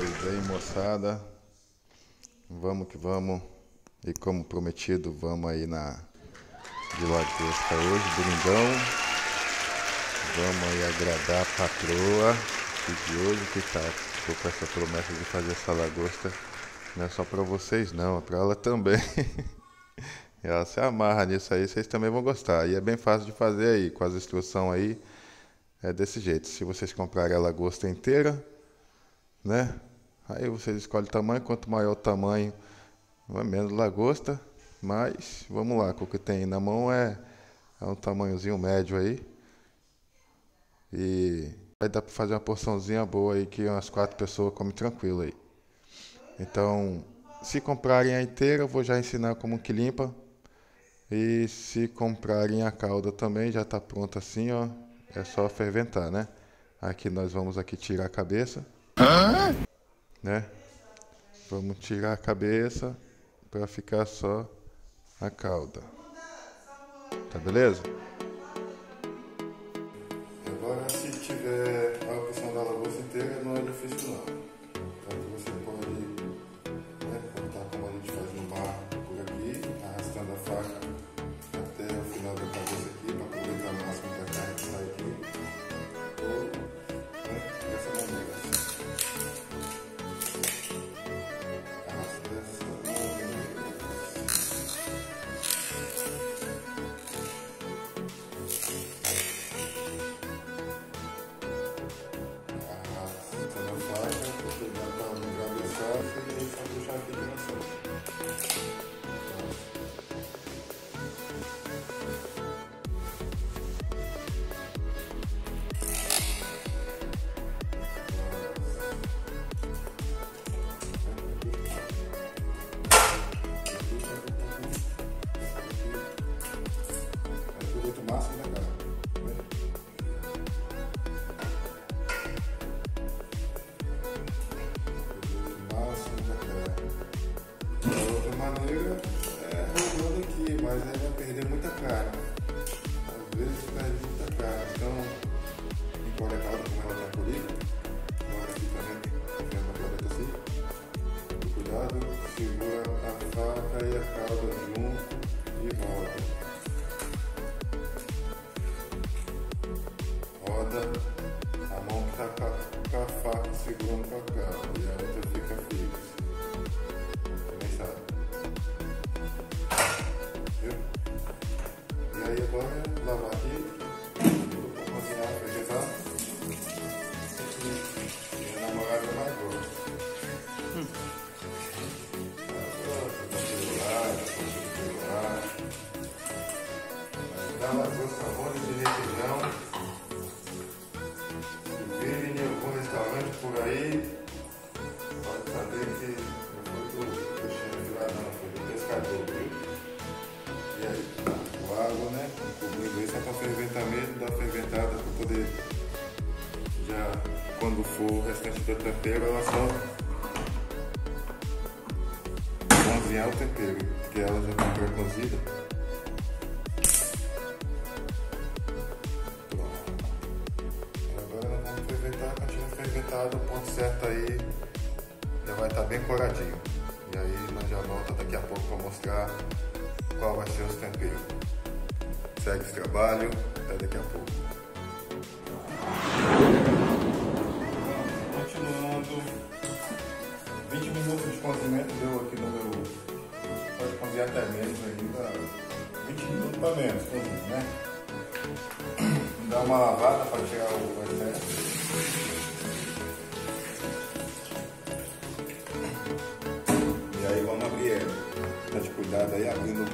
Pois bem, moçada, vamos que vamos. E como prometido, vamos aí na de lagosta hoje, domingão. Vamos aí agradar a patroa de hoje que tá com essa promessa de fazer essa lagosta. Não é só para vocês não, é para ela também. ela se amarra nisso aí, vocês também vão gostar. E é bem fácil de fazer aí, com as instruções aí. É desse jeito. Se vocês comprarem a lagosta inteira, né? Aí vocês escolhem o tamanho, quanto maior o tamanho, menos lagosta, mas vamos lá, o que tem na mão é, é um tamanhozinho médio aí. E vai dar para fazer uma porçãozinha boa aí que umas quatro pessoas comem tranquilo aí. Então, se comprarem a inteira, eu vou já ensinar como que limpa. E se comprarem a calda também, já está pronta assim, ó. É só ferventar, né? Aqui nós vamos aqui tirar a cabeça. Hã? Né? Vamos tirar a cabeça para ficar só a cauda. Tá beleza? Água, né? Cobrindo isso é para ferventar mesmo, dar ferventada para poder já quando for o restante do tempero ela só cozinhar o tempero, porque ela já está pré-cozida. Agora nós vamos ferventar, continua fermentado, o ponto certo aí já vai estar tá bem coradinho. E aí nós já volta daqui a pouco para mostrar qual vai ser os temperos. Segue esse trabalho, até daqui a pouco. Continuando, 20 minutos de cozimento deu aqui no meu. Pode cozinhar até menos ainda. 20 minutos para menos, né? Dá uma lavada para tirar o excesso. E aí vamos abrir ela. Tá de cuidado aí, abrindo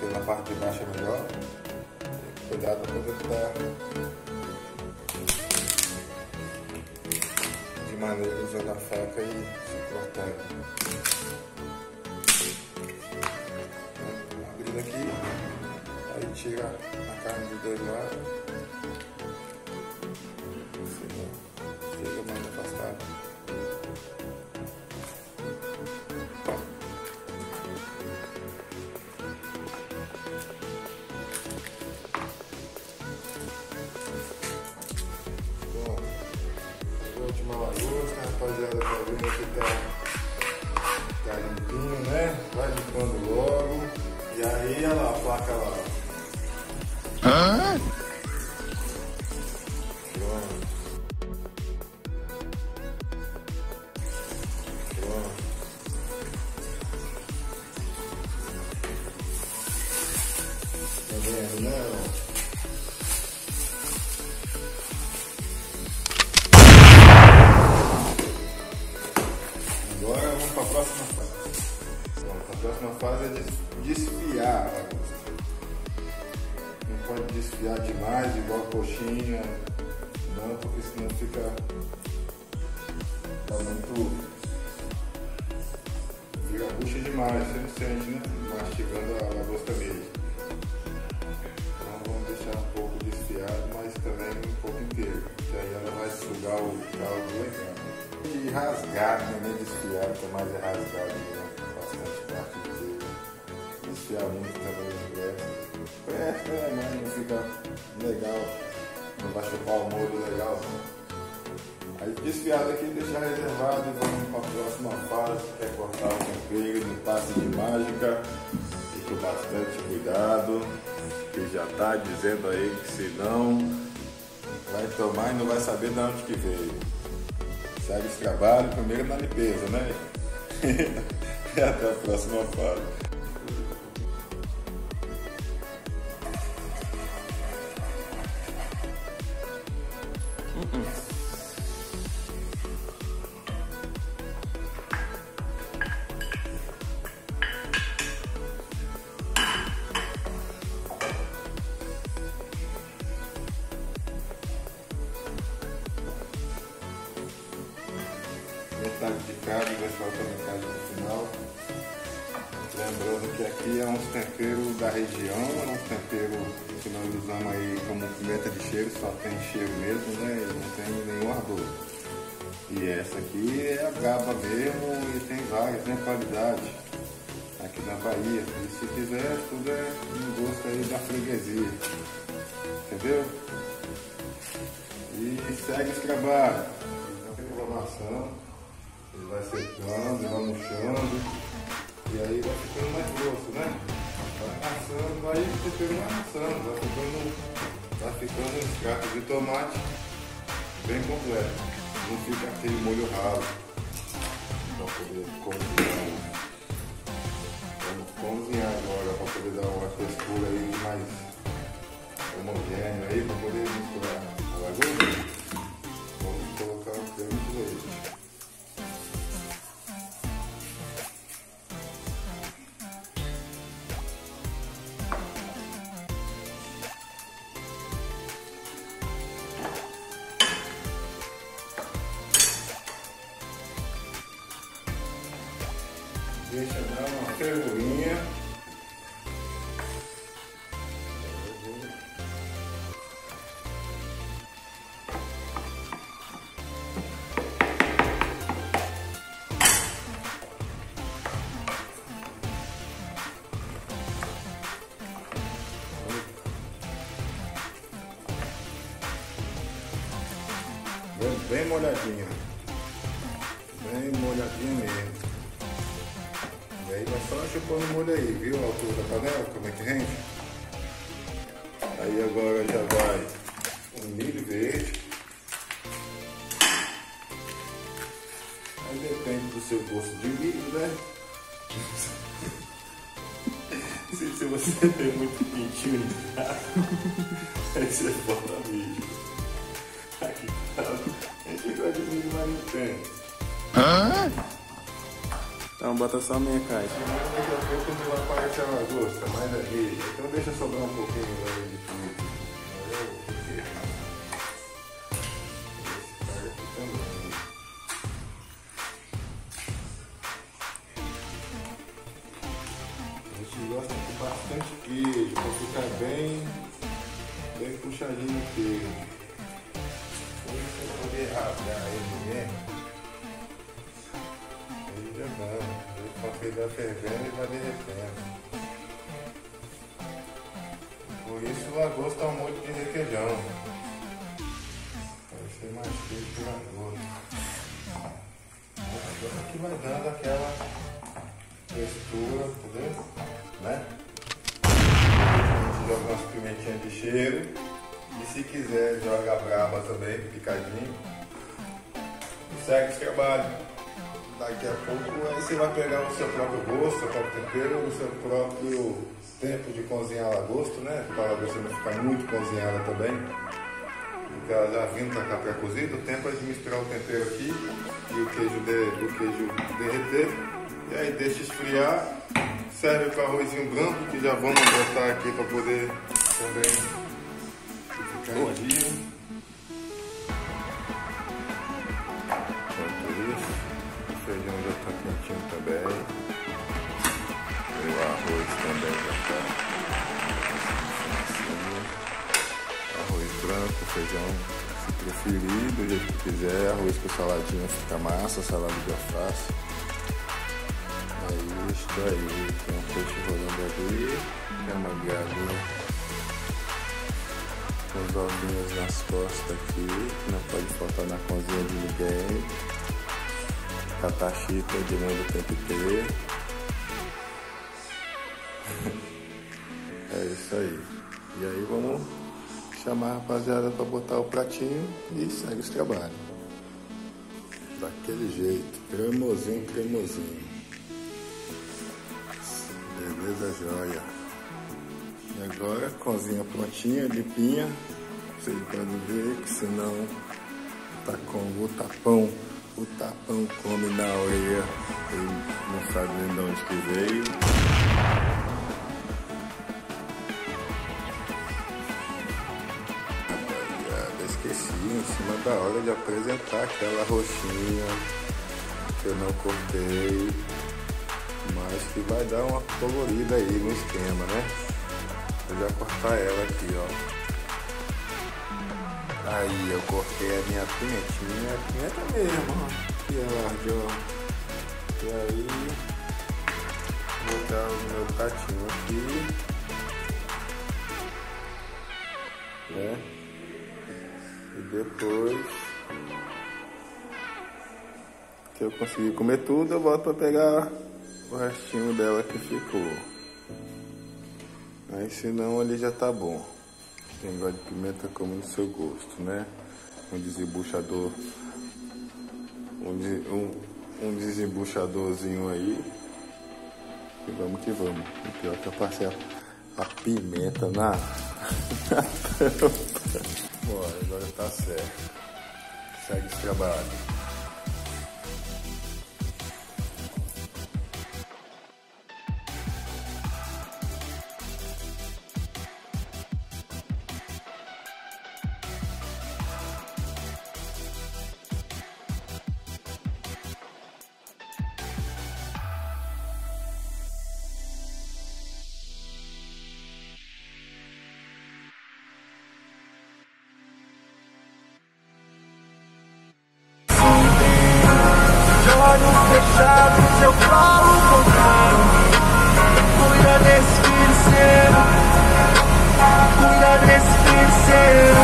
pela parte de baixo é melhor. Cuidado para poder estar de maneira usando a faca e se cortando. Abrindo aqui, aí tira a carne dos dois lados. Rapaziada tá vendo próxima fase é desfiar a lagosta. Não pode desfiar demais, igual a coxinha, não, porque senão fica tá muito. Fica bucha demais, você não sente, né? Mastigando a lagosta mesmo. Então vamos deixar um pouco desfiado, mas também um pouco inteiro, que aí ela vai sugar o caldo. E rasgado, né? Nem desfiado, é mais é rasgado, né? Parte inteira. Desfiar muito presta. Presta, né? Mas não fica legal. Não vai chupar o molho legal. Aí desfiado aqui, deixar reservado e vamos para a próxima fase, que é cortar o tempero no passe de mágica. E com bastante cuidado, que já está dizendo aí que se não vai tomar e não vai saber de onde que veio segue esse trabalho, primeiro na limpeza, né? até a próxima fase. De carne, vai faltar no final. Lembrando que aqui é uns temperos da região, é uns temperos que nós usamos aí como pimenta de cheiro, só tem cheiro mesmo, né? E não tem nenhum ardor. E essa aqui é a braba mesmo e tem várias, né? Qualidade. Aqui na Bahia. E se quiser, tudo é no gosto aí da freguesia. Entendeu? E segue esse trabalho. Informação ele vai secando, vai murchando, e aí vai ficando mais grosso, né? Vai passando, vai ficando mais amassando, vai ficando, vai ficando um extrato de tomate bem completo. Não fica aquele molho ralo para poder cozinhar. Deixa dar uma fervurinha. Bem, molhadinha. Bem molhadinha mesmo. E aí nós só chupando o molho aí, viu a altura da panela, como é que rende? Aí agora já vai um milho verde. Aí depende do seu gosto de milho, né? se, se você tem muito pintinho em casa, aí você bota milho. Aqui tá, a gente gosta de milho, tem. Hã? Então bota só meia caixa. Mas daqui a pouco não vai aparecer a lagosta, mais ali. Então deixa sobrar um pouquinho aí de tudo. A gosta com bastante queijo, para ficar bem, bem puxadinho o queijo. Você poder rasgar ele mesmo. O papel vai fervendo e vai derretendo. Por isso o lagosta é um monte de requeijão. Vai ser mais quente que o lagosta. Aqui vai dando aquela textura, entendeu? Né? Joga umas pimentinhas de cheiro. E se quiser, joga braba também, picadinho. E segue esse trabalho. Daqui a pouco aí você vai pegar o seu próprio gosto, o seu próprio tempero, o seu próprio tempo de cozinhar a lagosta, né? Para você não ficar muito cozinhada também. Porque ela já vindo com a pré-cozida, o tempo é de misturar o tempero aqui e o queijo, de, o queijo derreter. E aí deixa esfriar, serve com arrozinho branco que já vamos botar aqui para poder também ficar em dia. Feijão se preferir, do jeito que quiser, arroz com saladinha fica massa, salada de alface. É isso aí, tem um peixe rolando ali, tem uma galinha com os ovinhos nas costas aqui, não pode faltar na cozinha de ninguém. Cataxi todo mundo tem que ter. Chamar a rapaziada para botar o pratinho e segue os trabalhos. Daquele jeito, cremosinho, cremosinho. Beleza, joia. E agora, cozinha prontinha, limpinha. Vocês podem ver que senão tá com o tapão. O tapão come na orelha. Ele não sabe nem de onde que veio. Em cima da hora de apresentar aquela roxinha que eu não cortei. Mas que vai dar uma colorida aí no esquema, né? Vou já cortar ela aqui, ó. Aí eu cortei a minha pimentinha, a pimenta mesmo. Aqui, ó. E aí, vou botar o meu pratinho aqui. Né? Depois que eu conseguir comer tudo, eu volto pra pegar o restinho dela que ficou. Aí senão ali já tá bom. Quem gosta de pimenta come no seu gosto, né? Um desembuchador. Um, um, um desembuchadorzinho aí. E vamos que vamos. O pior é que eu passei a, a pimenta na, na tampa. Bora, agora tá certo. Segue esse trabalho. fechado se eu falo o contrário. Cuida desse financeiro, cuida desse financeiro.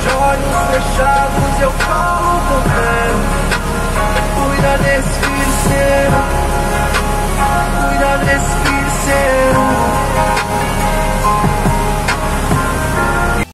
De olhos fechados eu falo o contrário. Cuida desse financeiro, cuida desse financeiro.